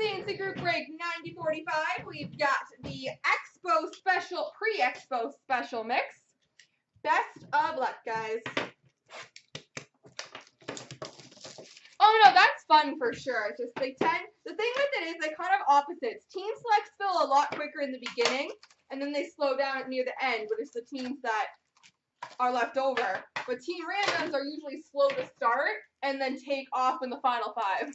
CNC Group Break 9045, we've got the Expo Special, pre-Expo Special Mix. Best of luck, guys. Oh no, that's fun for sure. Just they tend, the thing with it is they kind of opposites. Team selects fill a lot quicker in the beginning, and then they slow down near the end, but it's the teams that are left over. But team randoms are usually slow to start and then take off in the final five.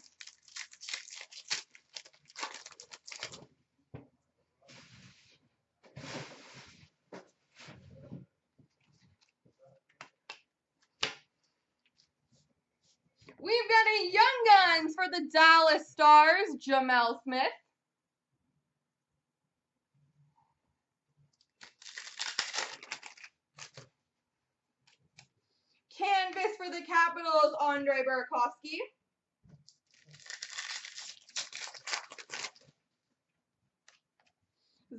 We've got a Young Guns for the Dallas Stars, Gemel Smith. Canvas for the Capitals, Andre Burakovsky.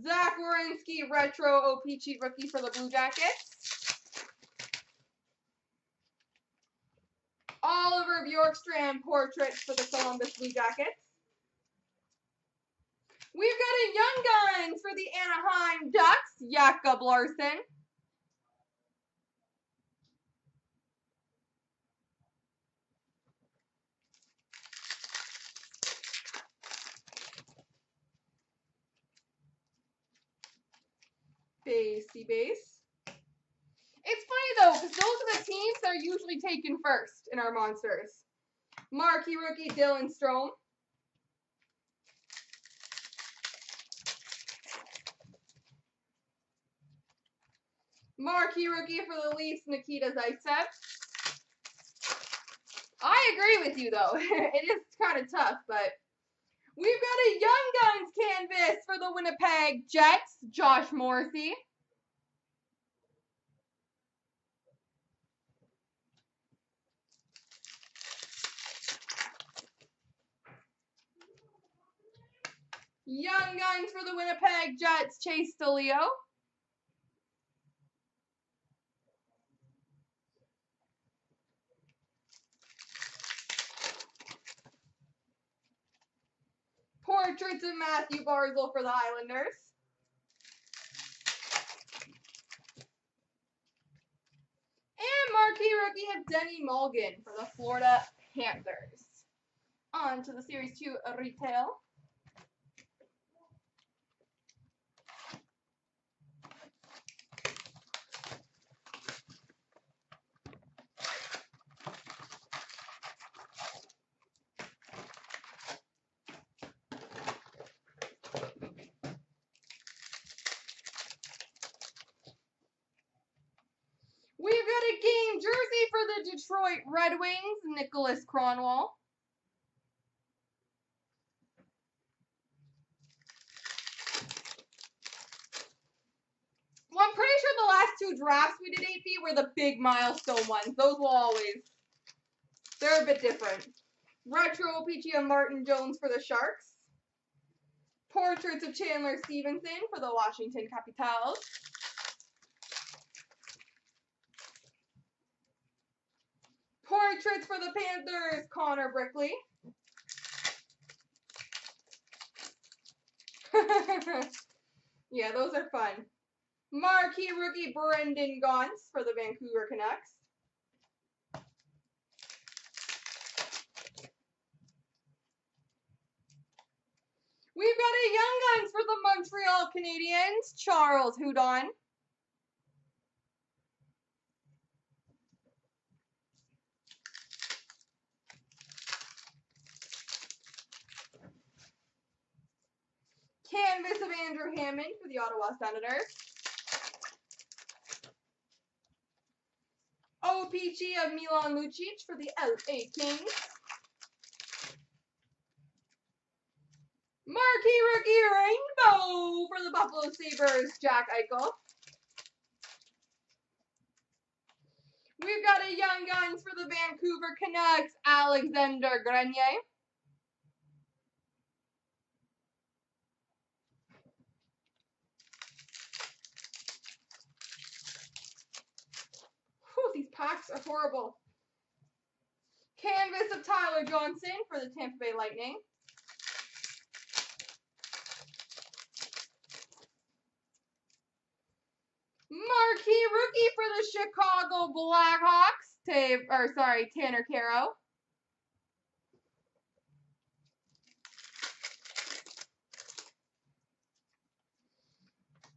Zach Werenski, Retro O-Pee-Chee rookie for the Blue Jackets. Oliver Bjorkstrand portraits for the Columbus Blue Jackets. We've got a Young Guns for the Anaheim Ducks, Jacob Larsson. Basey base. Because those are the teams that are usually taken first in our monsters. Marquee rookie Dylan Strome. Marquee rookie for the Leafs, Nikita Zaitsev. I agree with you though. it is kind of tough, but we've got a Young Guns canvas for the Winnipeg Jets, Josh Morrissey. Young Guns for the Winnipeg Jets, Chase DeLeo. Portraits of Mathew Barzal for the Islanders. And marquee rookie of Denis Malgin for the Florida Panthers. On to the Series 2 retail. We've got a game jersey for the Detroit Red Wings, Niklas Kronwall. Well, I'm pretty sure the last two drafts we did AP were the big milestone ones. Those will always, they're a bit different. Retro Peachy and Martin Jones for the Sharks. Portraits of Chandler Stephenson for the Washington Capitals. Portraits for the Panthers, Connor Brickley. yeah, those are fun. Marquee rookie Brendan Gaunce for the Vancouver Canucks. We've got a Young Guns for the Montreal Canadiens, Charles Hudon. Canvas of Andrew Hammond for the Ottawa Senators. OPG of Milan Lucic for the LA Kings. Marquee Rookie Rainbow for the Buffalo Sabres, Jack Eichel. We've got a Young Guns for the Vancouver Canucks, Alexander Grenier. Packs are horrible. Canvas of Tyler Johnson for the Tampa Bay Lightning. Marquee rookie for the Chicago Blackhawks, or sorry, Tanner Kero.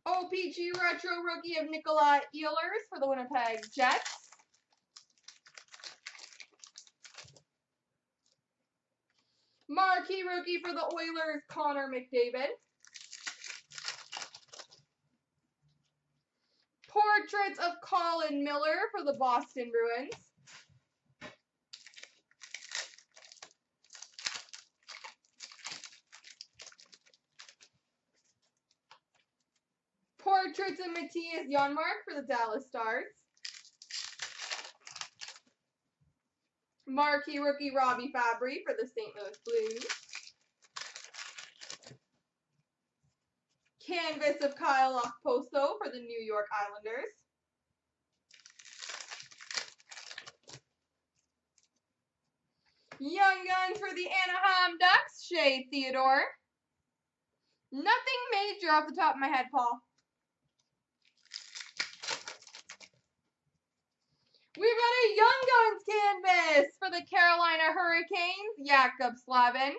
OPG Retro Rookie of Nikolai Ehlers for the Winnipeg Jets. Marquee Rookie for the Oilers, Connor McDavid. Portraits of Colin Miller for the Boston Bruins. Portraits of Matthias Janmark for the Dallas Stars. Marquee rookie Robbie Fabbri for the St. Louis Blues. Canvas of Kyle Okposo for the New York Islanders. Young Guns for the Anaheim Ducks, Shea Theodore. Nothing major off the top of my head, Paul. We've got a Young Guns canvas for the Carolina Hurricanes, Jaccob Slavin.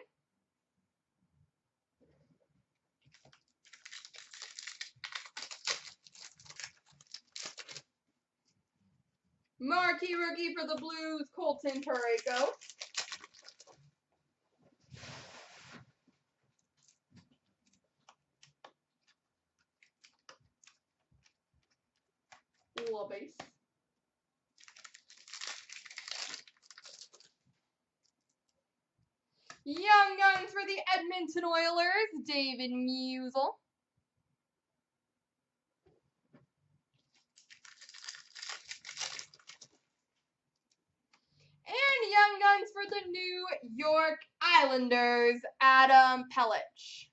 Marquee rookie for the Blues, Colton Parayko. Little base. Young Guns for the Edmonton Oilers, David Musil. And Young Guns for the New York Islanders, Adam Pelech.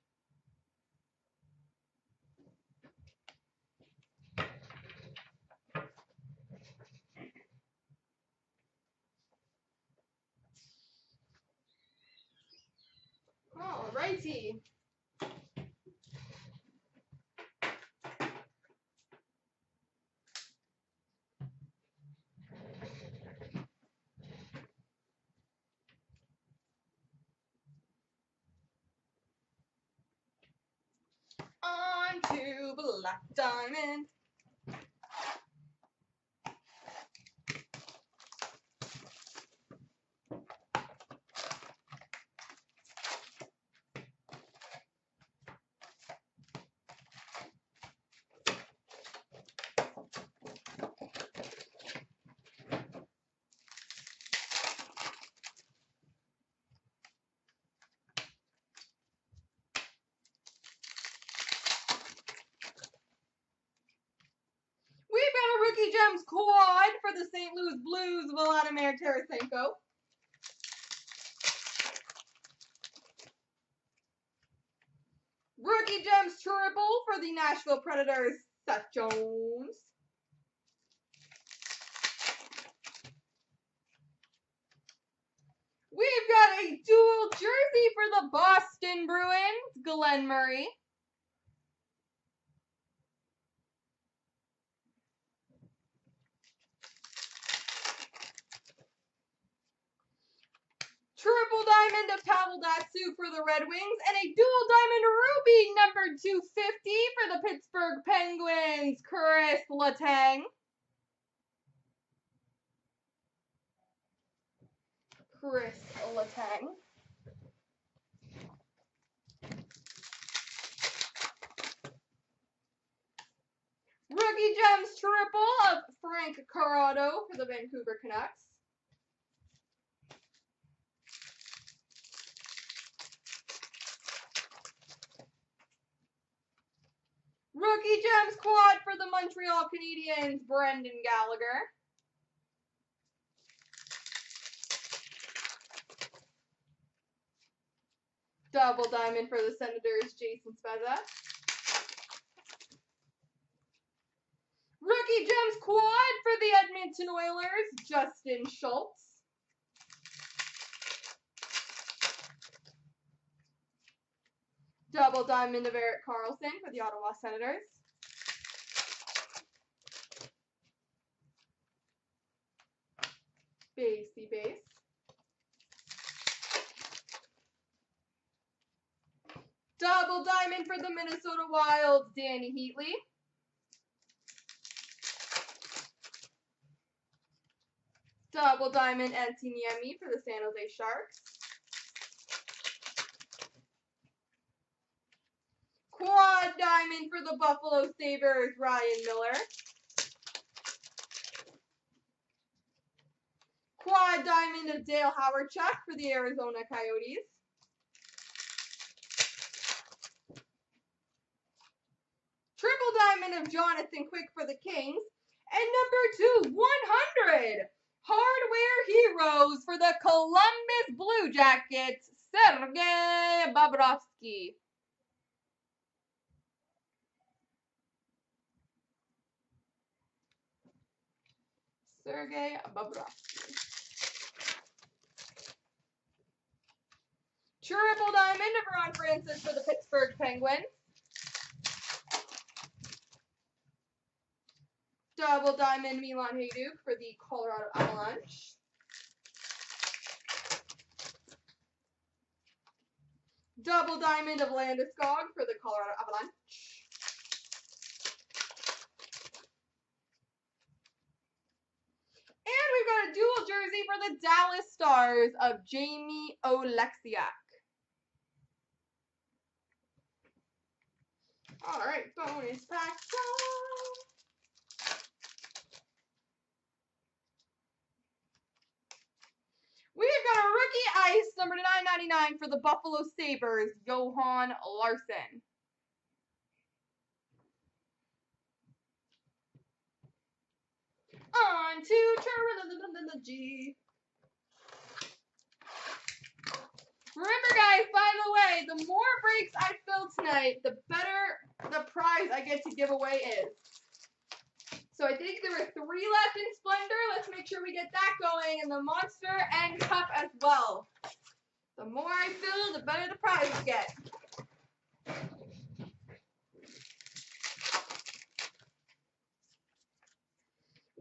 Alrighty. On to Black Diamond. We've got a Rookie Gems quad for the St. Louis Blues, Vladimir Tarasenko. Rookie Gems triple for the Nashville Predators, Seth Jones. We've got a dual jersey for the Boston Bruins, Glen Murray. Triple diamond of Pavel Datsyuk for the Red Wings, and a dual diamond ruby number 250 for the Pittsburgh Penguins, Chris Letang. Chris Letang. Rookie Gems triple of Frank Corrado for the Vancouver Canucks. Rookie Gems quad for the Montreal Canadiens, Brendan Gallagher. Double diamond for the Senators, Jason Spezza. Rookie Gems quad for the Edmonton Oilers, Justin Schultz. Double diamond of Erik Karlsson for the Ottawa Senators. Basey base. Double diamond for the Minnesota Wild, Dany Heatley. Double diamond, Antti Niemi for the San Jose Sharks. Diamond for the Buffalo Sabres, Ryan Miller. Quad diamond of Dale Hawerchuk for the Arizona Coyotes. Triple diamond of Jonathan Quick for the Kings. And number two, 100 hardware heroes for the Columbus Blue Jackets, Sergei Bobrovsky. Sergei Bobrovsky. Triple diamond of Ron Francis for the Pittsburgh Penguins. Double diamond Milan Hejduk for the Colorado Avalanche. Double diamond of Landeskog for the Colorado Avalanche. And we've got a dual jersey for the Dallas Stars of Jamie Oleksiak. All right, bonus pack time. We've got a rookie ice, number to 999 for the Buffalo Sabres, Johan Larsson. On to Trilogy. Remember, guys, by the way, the more breaks I fill tonight, the better the prize I get to give away is. So I think there were three left in Splendor. Let's make sure we get that going. And the Monster and Cup as well. The more I fill, the better the prize get.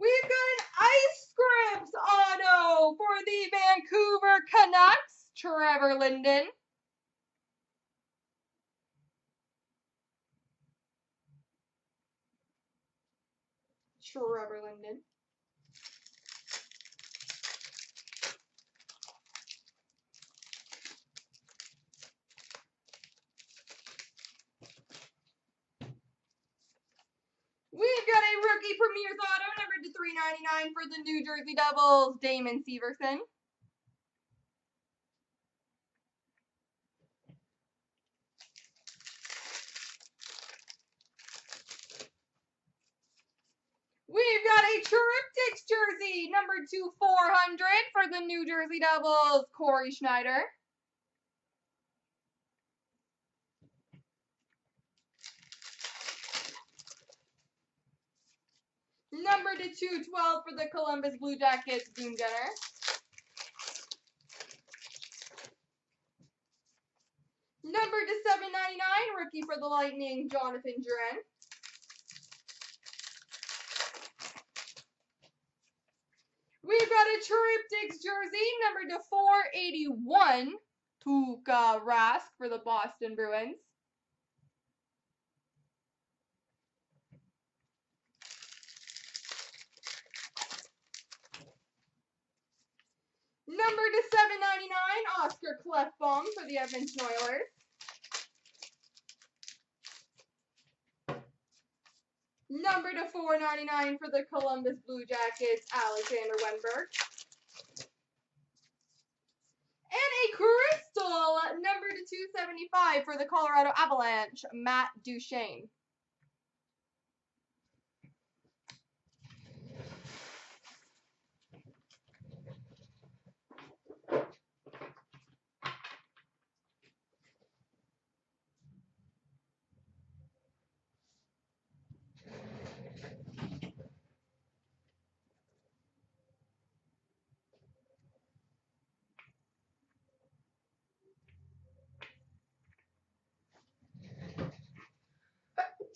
We've got an Ice Scripts auto for the Vancouver Canucks, Trevor Linden. Trevor Linden. We've got a rookie Premier's auto, number to 399 for the New Jersey Devils, Damon Severson. We've got a Triptychs jersey, number two 400 for the New Jersey Devils, Cory Schneider. Number to 212 for the Columbus Blue Jackets, Boone Jenner. Number to 799, rookie for the Lightning, Jonathan Drouin. We've got a Triptychs jersey, number to 481, Tuukka Rask for the Boston Bruins. Number to 799, Oscar Klefbom for the Edmonton Oilers. Number to 499 for the Columbus Blue Jackets, Alexander Wennberg. And a crystal, number to 275 for the Colorado Avalanche, Matt Duchene.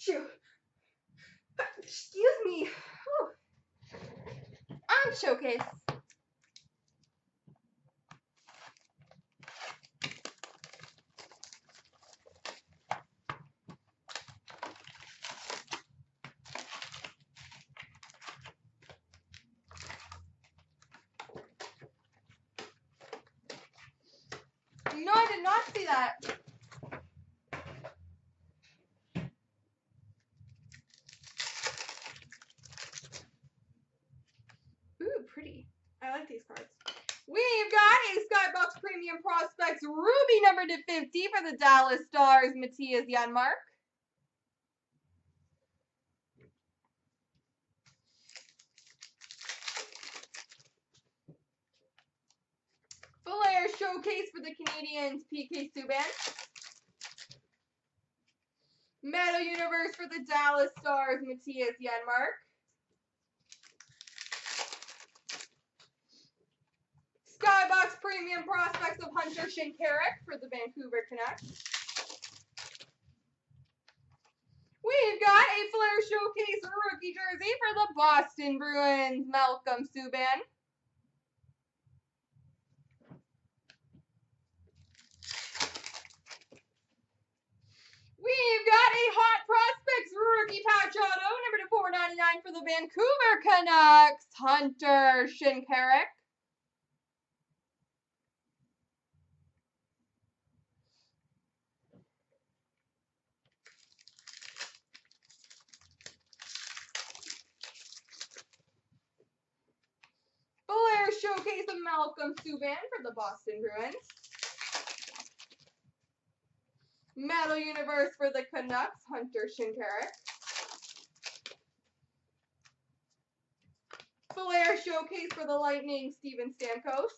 Excuse me. Oh. I'm Showcase. No, I did not see that. 50 for the Dallas Stars, Matthias Janmark. Flair Showcase for the Canadiens, PK Subban. Metal Universe for the Dallas Stars, Matthias Janmark. Skybox Premium Prospect Hunter Shinkaruk for the Vancouver Canucks. We've got a Flair Showcase rookie jersey for the Boston Bruins, Malcolm Subban. We've got a Hot Prospects rookie patch auto, number to 499 for the Vancouver Canucks, Hunter Shinkaruk. Flair Showcase of Malcolm Subban for the Boston Bruins. Metal Universe for the Canucks, Hunter Shinkaruk. Flair Showcase for the Lightning, Steven Stamkos.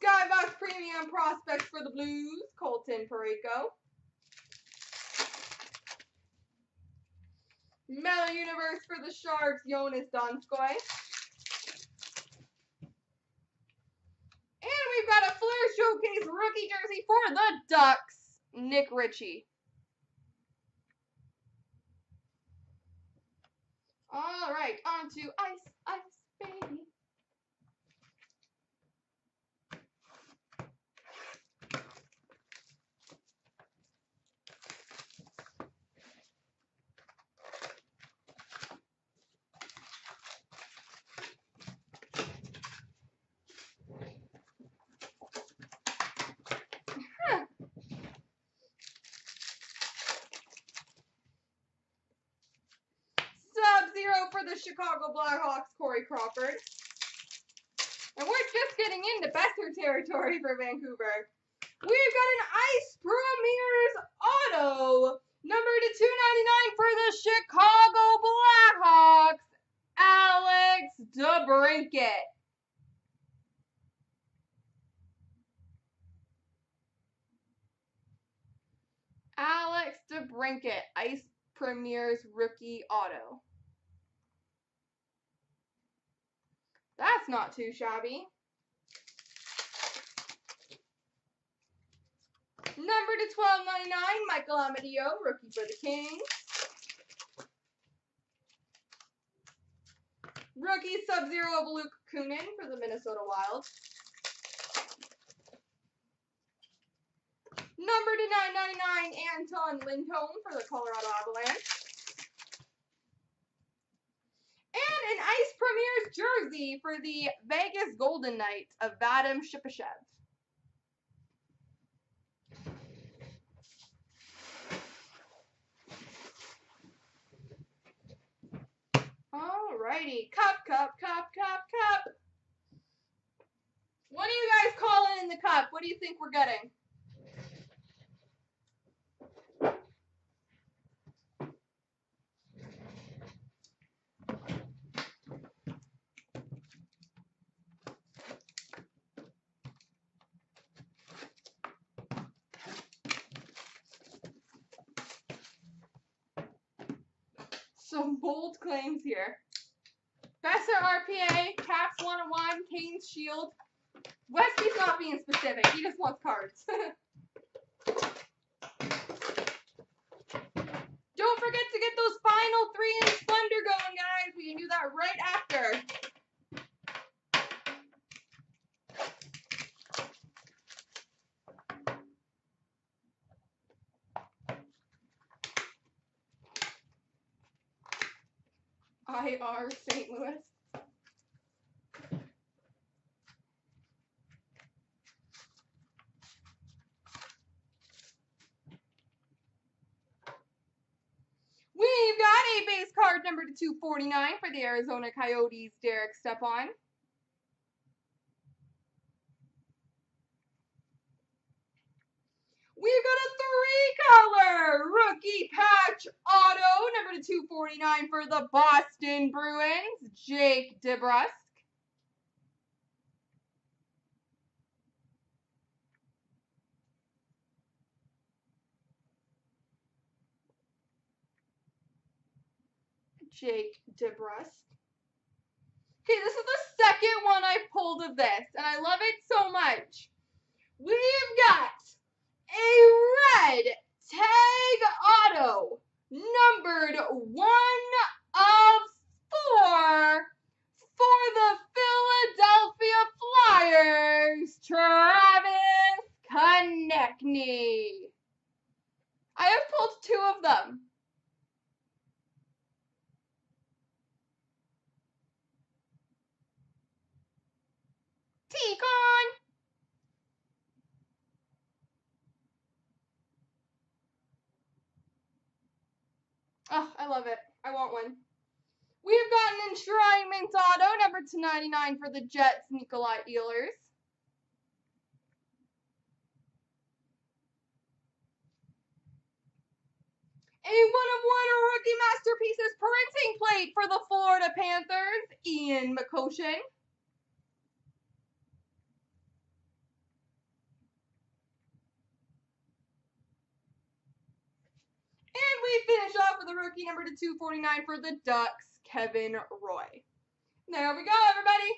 Skybox Premium Prospects for the Blues, Colton Parayko. Metal Universe for the Sharks, Joonas Donskoi. And we've got a Flair Showcase rookie jersey for the Ducks, Nick Ritchie. All right, on to Ice, Ice, Baby. Sub-Zero for the Chicago Blackhawks, Corey Crawford. And we're just getting into better territory for Vancouver. We've got an Ice Premiers Auto, number to 299 for the Chicago Blackhawks, Alex DeBrincat. Alex DeBrincat, Ice Premier's rookie auto. That's not too shabby. Number to 1299, Michael Amadio, rookie for the Kings. Rookie Sub-Zero of Luke Kunin for the Minnesota Wild. Number to 999, Anton Lindholm for the Colorado Avalanche. And an Ice Premier's jersey for the Vegas Golden Knights of Vadim Shipachyov. Alrighty, cup, cup, cup, cup, cup. What are you guys calling in the cup? What do you think we're getting? Some bold claims here. Boeser RPA, Caps 101, Kane's Shield. Westy's not being specific. He just wants cards. IR St. Louis. We've got a base card number to 249 for the Arizona Coyotes, Derek Stepan. 49 for the Boston Bruins, Jake DeBrusk. Jake DeBrusk. Okay, this is the second one I've pulled of this, and I love it so much. We've got a red tag auto numbered one of four for the Philadelphia Flyers, Travis Konecny. I have pulled two of them. T-Con! Oh, I love it. I want one. We've got an enshrinement auto, number 299 for the Jets, Nikolai Ehlers. A one of one rookie masterpieces printing plate for the Florida Panthers, Ian McCoshen. And we finish off with a rookie number to 249 for the Ducks, Kevin Roy. There we go, everybody.